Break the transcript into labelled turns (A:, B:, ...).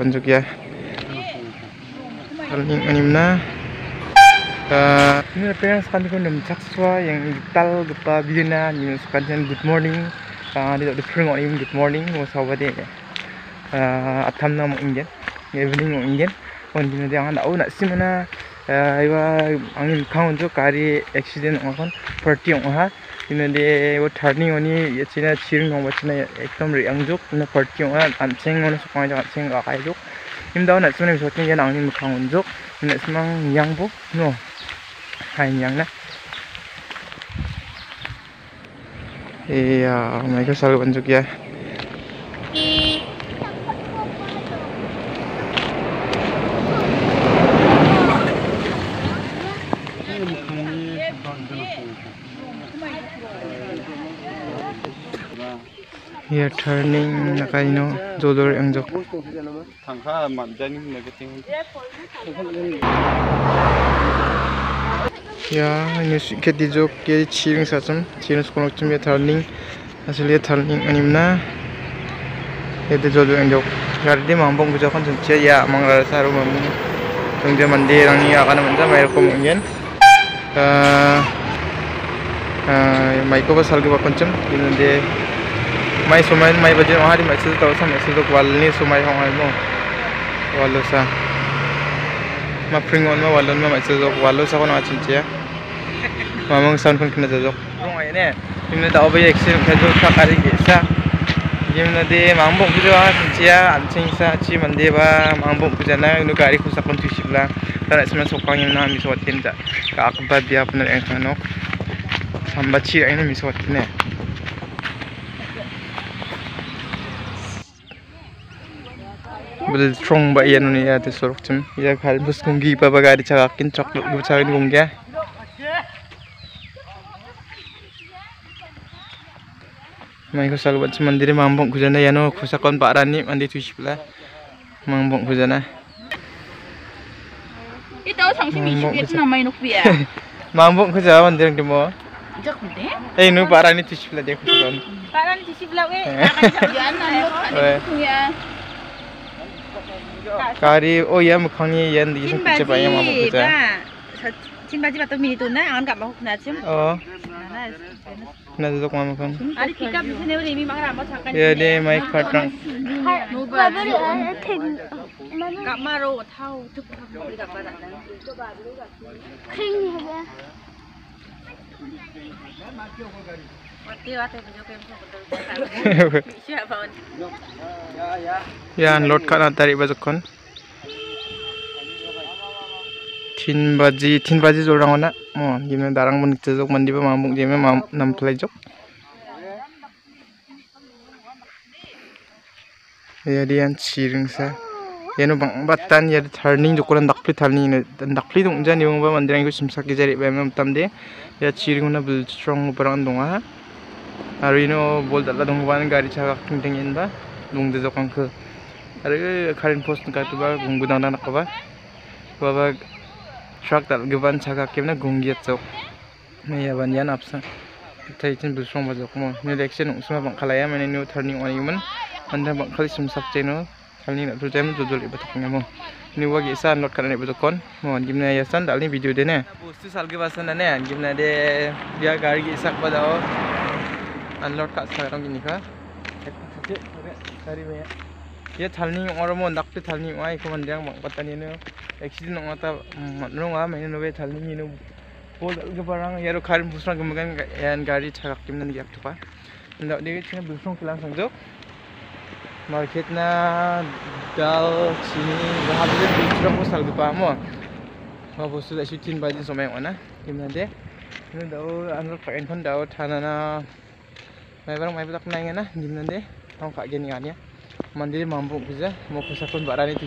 A: wanjuk ya paling animna Uh, ini parents kan pun dem cakswa yang tal gepa bilina ni sukan good morning. Uh, di the spring on good morning mo sawade uh, atam nam indian evening on indian on din de an au na simana uh, iwa angin kaun jo kari accident on kon 40 on ha. किनभने वो ठर्नी हुने यो चाहिँ छिर्न गाउँमा चाहिँ एकदम याङजुक किन फर्टी हुँ हामसेङ हुन सुकाउँछ हामसेङ आइजुक im đó này xuống này xuống kia nào nhưng mà không rút này xuống mang giang bút nô hay giang đó thì mấy cái sao bên chỗ kia
B: Hãy subscribe cho
A: kênh Ghiền Mì Gõ Để không bỏ lỡ những video hấp dẫn hasilnya turning animna. Itu jodoh yang jok. Jadi dia mampu kerja kan sih ya, mangar saru mampu. Tunggu mandi orang ini akan manja main ko mungkin. Eh, eh, mai ko pasal ke pakuncem, ini dia. Mai sumai mai bajet mahari mai sudah tahu sama sudah kualni sumai hong mo. Walau sa. Ma pringon ma walon ma mai sudah walau sa kono acin ya. mamang sound kon kena jajok rong ay ne. Imna da obai accident kha jok kari ge sa. Imna de mangbong pujo ha chia anching sa chi mande ba mangbong puja na nu gari ku sakon tu sibla tara isma sokang imna mi sot tin da ka akba dia punar eng khanok samba chi ay mi sot ne bel strong ba yan ni ya te sorok chim ya khal bus kungi pa ba gari chagakin chocolate bu chagin gungya Mai ko salwat mandiri mambong kujana yano kusakon Pak Rani mandi tushi pula mambong kujana
C: Ito 상심이
A: 뭐,
C: 20개 나 많이 높이야.
A: mambong kuja mandir demo
C: 진짜 근데?
A: Eh, nu parah ni tisu pula dia
C: aku sebab. Parah ni tisu pula
A: weh. Kari, oh ya, mukanya ya, ni sempat cepat yang
C: mama kerja. Cinta cinta
A: tu
C: mini tu
A: na, angkat bahu
C: kena cium. Oh. Nah, itu kau mama kan. Ada kita bisa ni boleh mimang ramah cakap.
A: Ya, dia mai
C: khatang. Kamaro, thau, tu. Kring ni.
A: yan lot kana tari bajokon tin baji tin baji jorang ona mo gimna darang mun tejok mandi ba mambong jeme mam, nam play jok ya dian chiring sa. yanu bang batan ya turning do kulan dakpli turning ne dakpli dong jan yung ba mandra ko simsak ki jari ba mem tam de. Ya chiring na bul strong parang dong ha. Arino bol dal dong ban gari cha ga ting ting in ba dong de jokang ke. Are current post ka tu ba gung gudang na ka ba. Ba ba truck dal ge ban cha ga kem na gung ge chok me ya ban yan apsa thai chin bul strong ba jokmo ne election usma bang khalaya mane new turning on human mandra bang khali simsak cheno kali nak tu jam tu jol ibat ngamo ni wagi san lot kana ibat kon mo gimna ya san? Dal ni video de ne bostu sal ke basan ne gimna de dia gari gi sak badao unload ka sarang gini ka cari me ya thalni oro mo nakpe thalni ai ko mandang bang patani no accident ong ata manrong a main no be thalni ni no bol ke barang. Ya ro karin busrang kemagan yan gari chagak kimna ni yak tuka ndak de china busrang kilang sangjok market na dal chini bahagia busrang ko sal gepa mo ma bostu da shutin bajin somai ona kimna de ini dau anur pakai kon dau tanana. Mai barang mai belak nai na gimna de tong kak geni kan ya? Mandiri mampu bisa. Mau kusakun barani tu